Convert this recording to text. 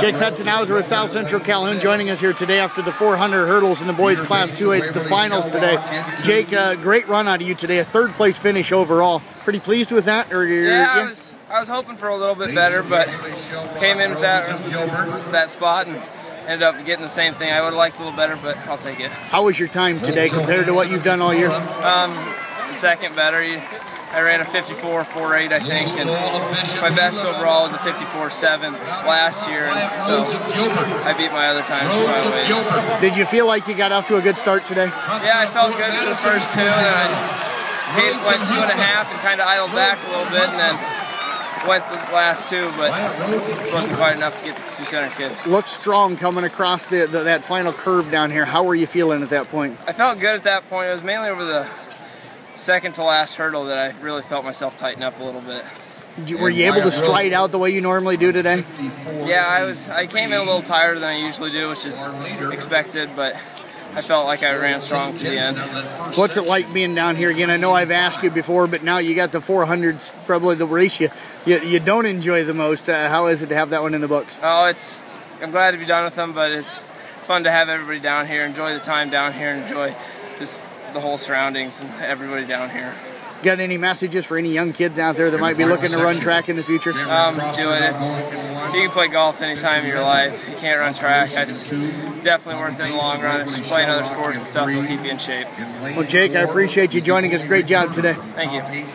Jake Petzenhauser with South Central Calhoun joining us here today after the 400 hurdles in the boys class 2A, the finals today. Jake, uh, great run out of you today, a third place finish overall. Pretty pleased with that? Or yeah, I was I was hoping for a little bit better, but came in with that that spot and ended up getting the same thing. I would have liked a little better, but I'll take it. How was your time today compared to what you've done all year? Um, second better. I ran a 54.48, I think, and my best overall was a 54.7 last year, and so I beat my other times for my wins. Did you feel like you got off to a good start today? Yeah, I felt good to the first two, and then I went two and a half and kind of idled back a little bit, and then went the last two, but it wasn't quite enough to get the Sioux Center kid. Looked strong coming across the, the, that final curve down here. How were you feeling at that point? I felt good at that point. It was mainly over the second to last hurdle that I really felt myself tighten up a little bit. You, were you able to stride out the way you normally do today? Yeah, I was. I came in a little tighter than I usually do, which is expected, but I felt like I ran strong to the end. What's it like being down here again? I know I've asked you before, but now you got the 400s, probably the race you, you, you don't enjoy the most. Uh, how is it to have that one in the books? Oh, it's. I'm glad to be done with them, but it's fun to have everybody down here, enjoy the time down here, enjoy this the whole surroundings and everybody down here. Got any messages for any young kids out there that might be looking to run track in the future? Um, do it. It's, you can play golf any time in your life. You can't run track. It's definitely worth it in the long run. If just playing other sports and stuff will keep you in shape. Well, Jake, I appreciate you joining us. Great job today. Thank you.